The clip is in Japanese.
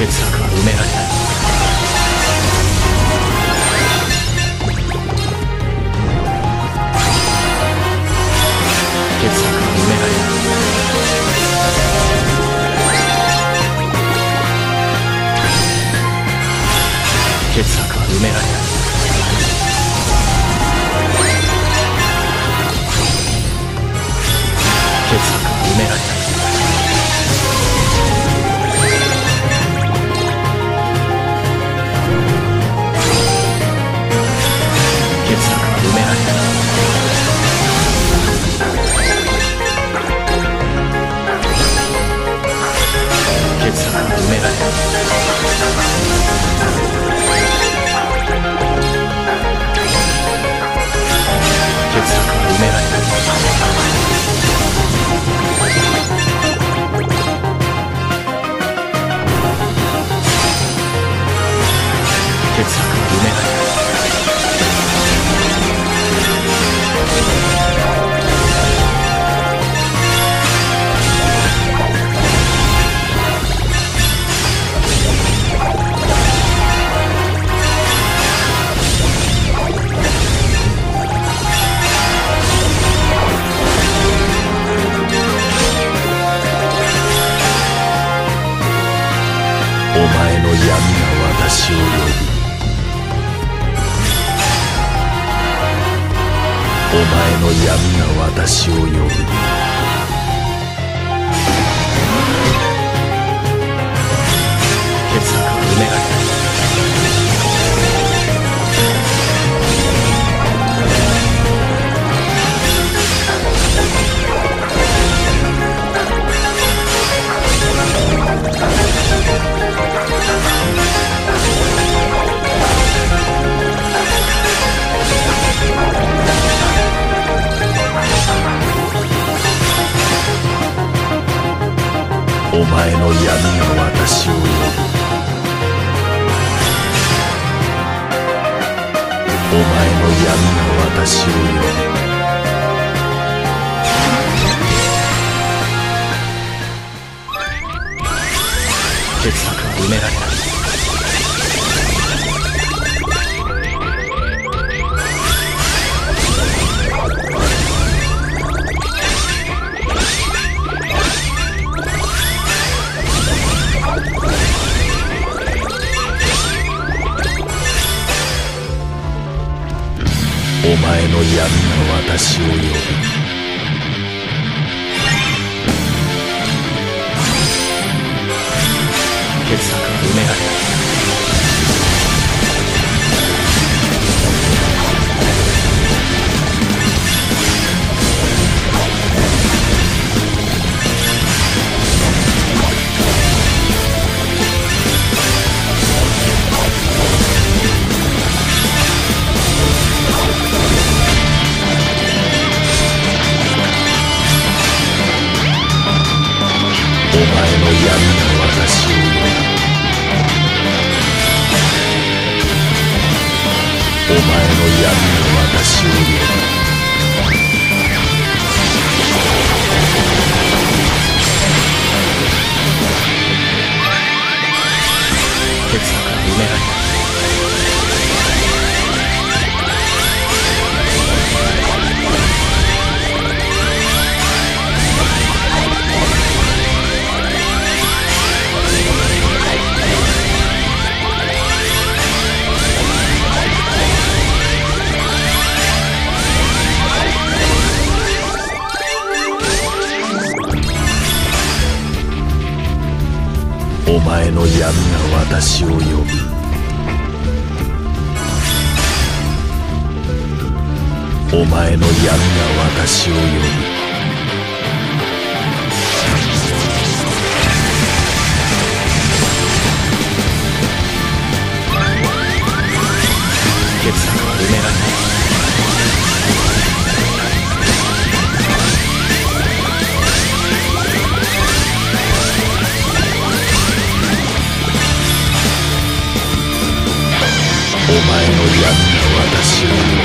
欠落は埋められないお前の闇が私を呼ぶ。お前の闇が私を呼ぶお前の闇が私を呼ぶ。お前の闇が私を呼ぶ。欠落は埋められないお前の闇が私を呼ぶ。お前の闇の私を読めお前の闇の私を読め前の闇が私を呼ぶ。お前の闇が私を呼ぶ。私を